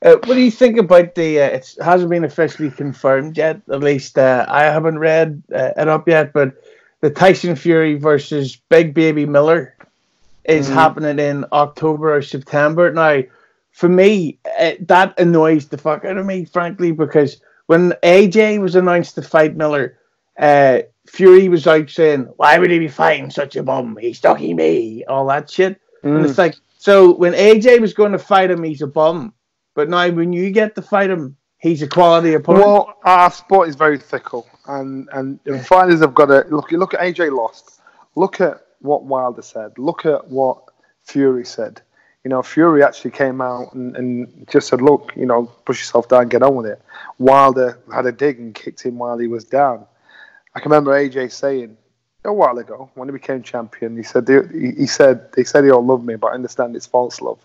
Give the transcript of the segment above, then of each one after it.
Uh, what do you think about the? Uh, it hasn't been officially confirmed yet. At least uh, I haven't read uh, it up yet. But the Tyson Fury versus Big Baby Miller is mm-hmm. happening in October or September. Now, for me, it, that annoys the fuck out of me, frankly, because when AJ was announced to fight Miller, uh, Fury was out saying, "Why would he be fighting such a bum? He's talking me." All that shit, mm. and it's like, so when AJ was going to fight him, he's a bum, but now when you get to fight him, he's a quality opponent. Well, our sport is very fickle, and and, and fighters have got to look. Look at AJ lost. Look at what Wilder said. Look at what Fury said. You know, Fury actually came out and, and just said, "Look, you know, push yourself down, get on with it." Wilder had a dig and kicked him while he was down. I can remember AJ saying a while ago when he became champion, he said they, he said they said they all love me, but I understand it's false love.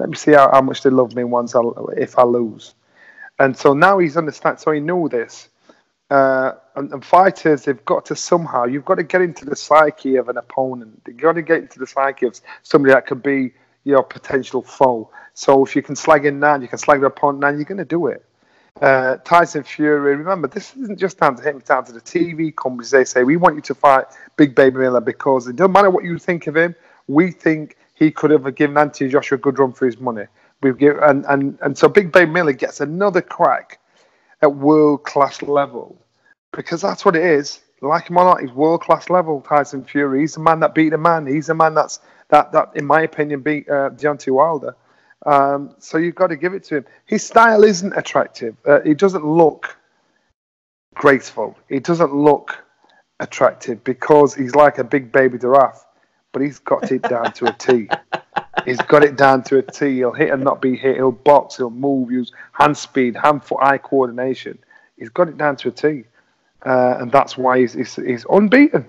Let me see how, how much they love me once I, if I lose. And so now he's understand. So he knew this. Uh, and, and, fighters, they've got to somehow. You've got to get into the psyche of an opponent. You've got to get into the psyche of somebody that could be your potential foe. So if you can slag in now, you can slag the opponent now. You're going to do it. Uh, Tyson Fury, remember, this isn't just down to him, it's down to the TV companies. They say, we want you to fight Big Baby Miller because it doesn't matter what you think of him, we think he could have given Anthony Joshua a good run for his money. We've given, and, and, and so Big Baby Miller gets another crack at world class level because that's what it is. Like him or not, he's world class level. Tyson Fury. He's the man that beat a man. He's the man that's that that, in my opinion, beat uh, Deontay Wilder. Um, so you've got to give it to him. His style isn't attractive. Uh, he doesn't look graceful. He doesn't look attractive because he's like a big baby giraffe, but he's got it down to a T. He's got it down to a T. He'll hit and not be hit. He'll box. He'll move. Use hand speed, hand foot eye coordination. He's got it down to a T, uh, and that's why he's, he's, he's unbeaten.